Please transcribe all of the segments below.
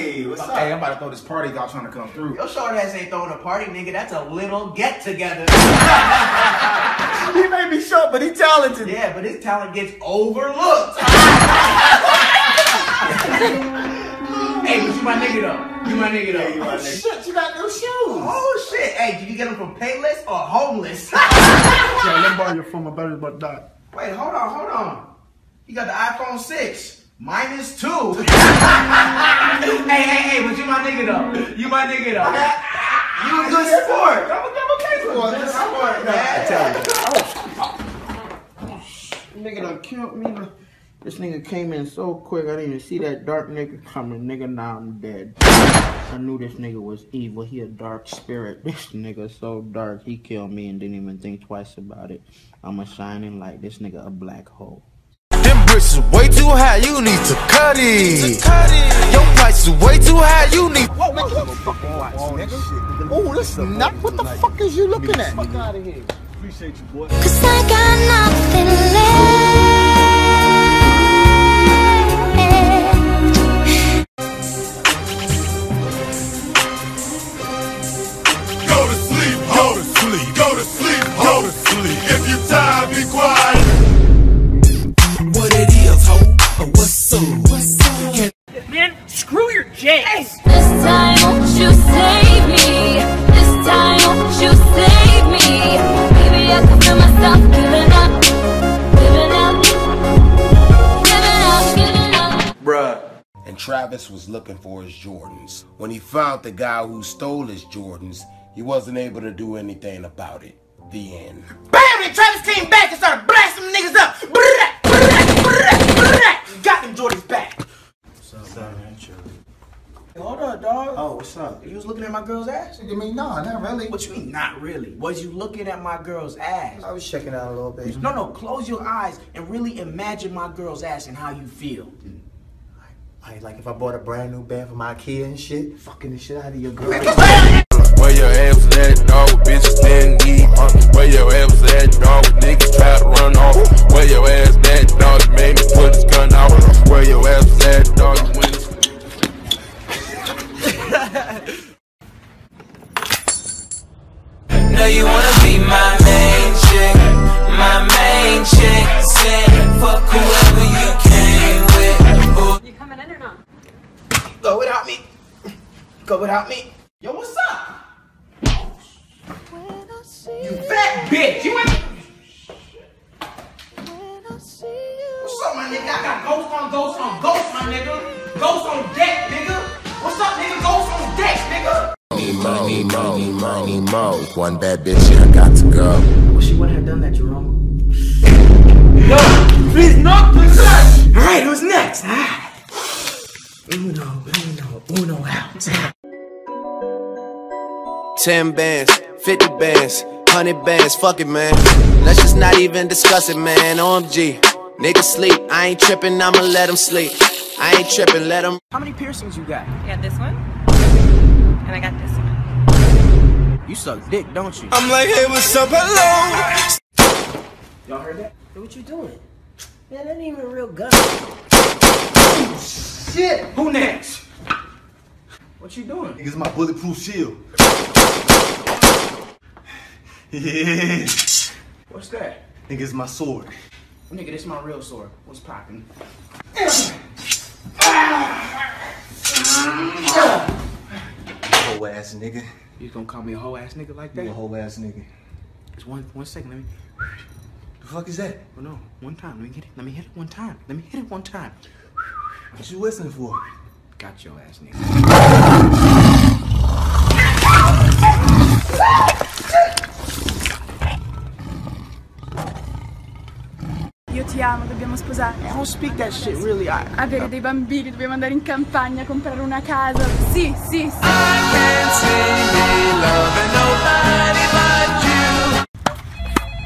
Hey, what's up? Hey, I'm about to throw this party y'all trying to come through. Your short ass ain't throwing a party, nigga. That's a little get together. he may be short, but he talented. yeah, but his talent gets overlooked. hey, but you my nigga though. You my nigga though. Yeah, you my Oh, nigga. shit, you got new shoes. Oh shit. Hey, did you get them from Payless or Homeless? Yeah, let me borrow your phone. My battery's about to die. Wait, hold on, hold on. You got the iPhone 6. Minus two. hey, hey, hey, but you my nigga though. You my nigga though. You a good sport. K sport. Good sport, man. Nigga done killed me. This nigga came in so quick, I didn't even see that dark nigga coming. Nigga, now I'm dead. I knew this nigga was evil. He a dark spirit. This nigga so dark. He killed me and didn't even think twice about it. I'm a shining light. This nigga a black hole. Them bricks is way too high, you need to cut it. Your price is way too high, you need. Whoa, man, give me fucking watch, nigga. Oh, this is not. What the fuck is you looking at? Fuck out of here. Appreciate you, boy. Cause I got nothing left. And Travis was looking for his Jordans. When he found the guy who stole his Jordans, he wasn't able to do anything about it. The end. Bam! And Travis came back and started blasting them niggas up. Brrrr, brrrr, brrrr. Got them Jordans back. What's up, man? Hold up, dog. Oh, what's up? You was looking at my girl's ass? I mean, no, not really. What you mean, not really? Was you looking at my girl's ass? I was checking out a little bit. No, no, close your eyes and really imagine my girl's ass and how you feel. Mm. Like, like if I bought a brand new bed for my kid and shit, fucking the shit out of your girl. Where your ass at, dog? Bitches didn't eat. Uh, where your ass at, dog? Niggas try to run off. Where your ass at, dog? You made me put his gun out. Where your ass at, dog? You went Know you wanna be my Go without me. Yo, what's up? You fat bitch. You ain't. What's up, my nigga? I got ghost on ghost on ghost, my nigga. Ghost on deck, nigga. What's up, nigga? Ghost on deck, nigga. Money, money, money, money, mo. One bad bitch, yeah, I got to go. Well, she wouldn't have done that, Jerome. No, please not the touch. All right, who's next? Ah. Uno, uno, uno out. 10 bands, 50 bands, 100 bands, fuck it, man. Let's just not even discuss it, man. OMG. Niggas sleep, I ain't tripping, I'ma let them sleep. I ain't tripping, let them. How many piercings you got? I got this one. And I got this one. You suck dick, don't you? I'm like, hey, what's up, hello? Y'all heard that? Hey, what you doing? Man, that ain't even a real gun. Shit! Who next? What you doing? Nigga's my bulletproof shield. Yeah. What's that? Nigga's my sword. Nigga, this my real sword. What's poppin'? Whole ass nigga. You gonna call me a whole ass nigga like that? You a whole ass nigga. Just one, one second. Let me. The fuck is that? Oh no, one time. Let me hit it. Let me hit it one time. Let me hit it one time. What you listening for? Got your ass, nigga. Io dobbiamo sposarci. I don't speak that shit really. I, Avere dei bambini, dobbiamo andare in campagna, comprare una casa. Sì, sì, sì.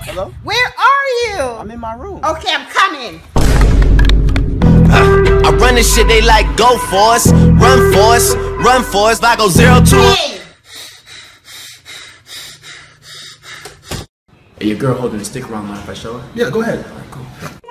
Hello? Where are you? I'm in my room. Okay, I'm coming. I run this shit, they like, go for us, run for us, run for us. If I go zero to Hey. Hey, your girl holding a stick around mind if I show her? Yeah, go ahead. I've been really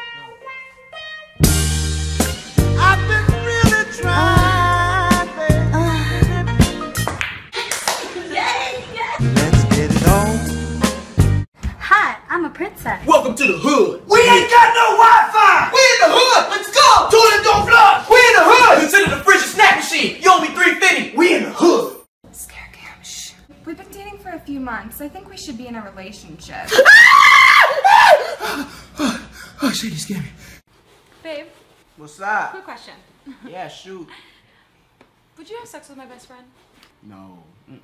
relationship. Oh shit, you scared me. Babe, What's up? quick question. Yeah, shoot. Would you have sex with my best friend? No. No.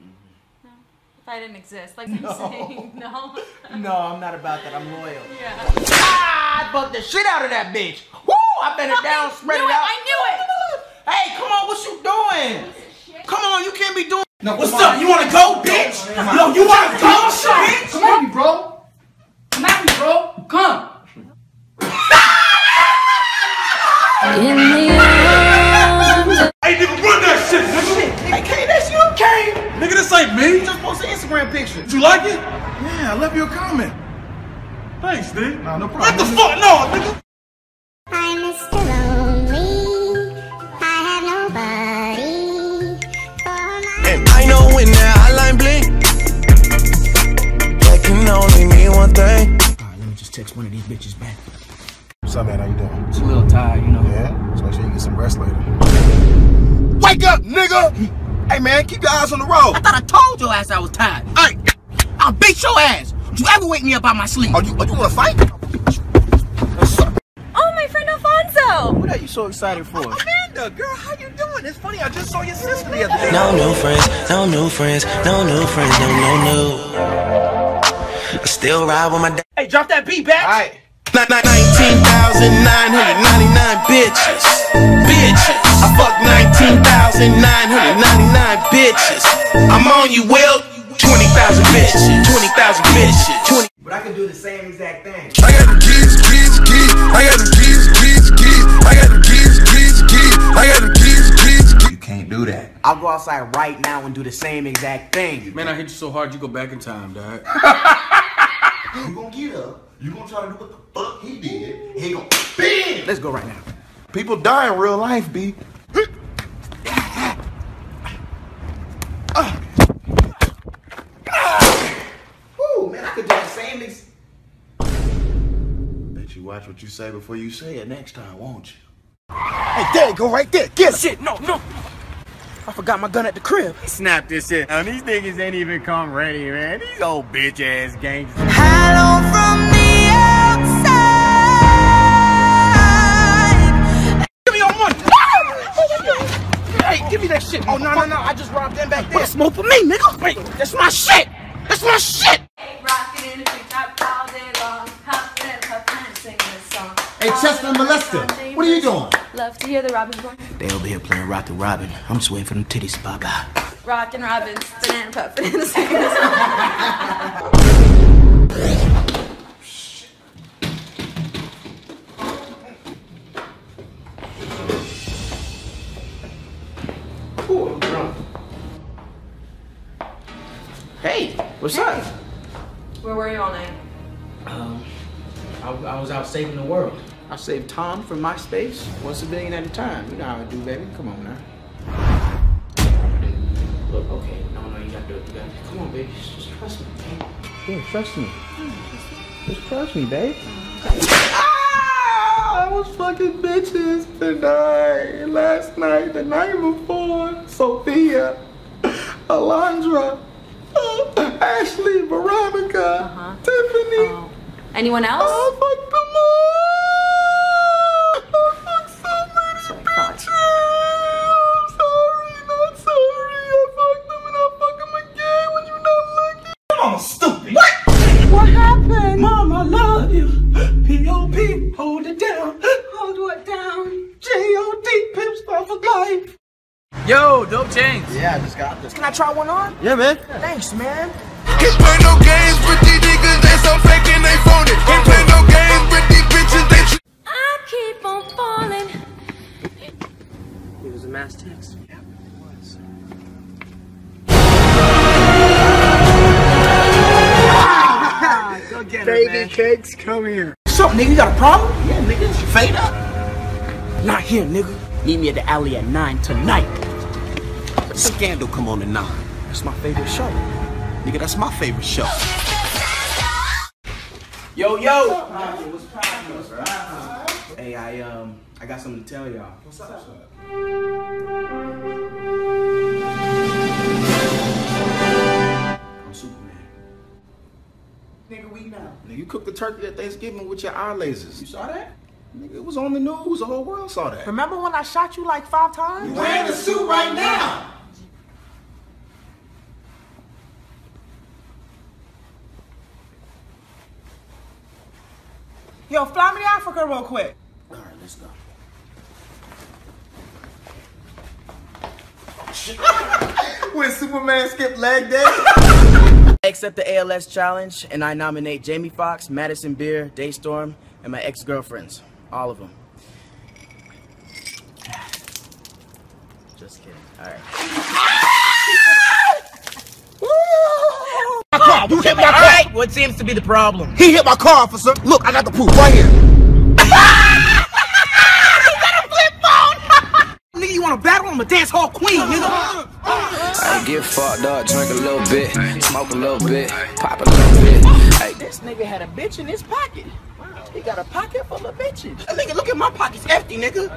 If I didn't exist, like I'm saying, no. No, I'm not about that. I'm loyal. Yeah. Ah, I bucked the shit out of that bitch. Woo! I bent it down, spread it it, out. I knew it. Hey, come on, what you doing? Come on, you can't be doing. No, what's up? You wanna go, bitch? No, you wanna go, bitch? Come at me, bro. Come at me, bro. Come. In the end, Hey, nigga, run that shit, nigga. Hey, K, that's you, K. Nigga, this ain't me. You just posted an Instagram picture. Did you like it? Yeah, I left you a comment. Thanks, dude. Nah, no problem. What problem. the fuck? No, nigga. Text one of these bitches back. What's up, man? How you doing? It's a little tired, you know. Yeah. So make sure you get some rest later. Wake up, nigga! Hey, man, keep your eyes on the road. I thought I told your ass I was tired. Hey, I'll beat your ass. Don't you ever wake me up out my sleep. oh, you, oh, you wanna fight? Oh, my friend Alfonso. What are you so excited for? Amanda, girl, how you doing? It's funny, I just saw your sister the other day. No new friends, no new friends, no new friends, no, no, no. I still ride with my dad. Hey, drop that beat back. All right. 19,999 bitches. Bitches. I fuck 19,999 bitches. I'm on you, Will. 20,000 bitches. 20,000 bitches. 20. But I can do the same exact thing. I got them keys, keys, keys. I got them keys, keys, keys. I got them keys, keys, keys. I got them keys, keys, keys. You can't do that. I'll go outside right now and do the same exact thing. Man, I hit you so hard you go back in time, dog. You gonna get up, you gonna try to do what the fuck he did, and he gonna BAM! Let's go right now. People die in real life, B. Ooh, man, I could do the same ex- Bet you watch what you say before you say it next time, won't you? Hey, there you go, right there. Get him. Shit, no, no. I forgot my gun at the crib. Snap this shit. Now, these niggas ain't even come ready, man. These old bitch ass gangsters. Hear the robins going. They over here playing Rockin' Robin. I'm just waiting for them titties to pop out. Rockin' robins, banana puffin' and singing this song. Ooh, drunk. Hey, what's up? Where were you all night? Um, I, I was out saving the world. I saved Tom from MySpace, one civilian at a time. You know how I do, baby. Come on now. Look, okay, no, no, you gotta do it. You gotta, come on, baby. Just, just trust me, babe. Yeah, trust me. Just trust me, babe. Ah, I was fucking bitches tonight, last night, the night before. Sophia, Alondra, uh, Ashley, Veronica, Tiffany. Anyone else? I P.O.P. Hold it down. Hold it down. J.O.D. Pimp Star for life. Yo, dope chains. Yeah, I just got this. Can I try one on? Yeah, man. Thanks, man. Can't play no games with these niggas, they so fake and they phony. Can't play no games with these bitches, they tr- I keep on falling. It was a mass text. Ah, go get Baby cakes, come here. What's up, nigga? You got a problem? Yeah, nigga, fade up. Not here, nigga. Meet me at the alley at 9 tonight. Scandal come on at 9. That's my favorite show. Nigga, that's my favorite show. Yo, yo. Hey, I um, I got something to tell y'all. What's up? I'm Superman. Turkey at Thanksgiving with your eye lasers. You saw that? Nigga, it was on the news. The whole world saw that. Remember when I shot you like five times? You wearing the suit right now. Yo, fly me to Africa real quick. All right, let's go. when Superman skipped leg day. I accept the ALS challenge and I nominate Jamie Foxx, Madison Beer, DeStorm, and my ex-girlfriends. All of them. Just kidding. Alright. My car. You hit my car. Alright, what seems to be the problem? He hit my car, officer. Look, I got the proof right here. You got a flip phone! Ha ha! Nigga, you wanna battle? I'm a dance hall queen, nigga. I get fucked up, drink a little bit, smoke a little bit, pop a little bit. Ay, This nigga had a bitch in his pocket. He got a pocket full of bitches. Nigga, look at my pockets empty, nigga.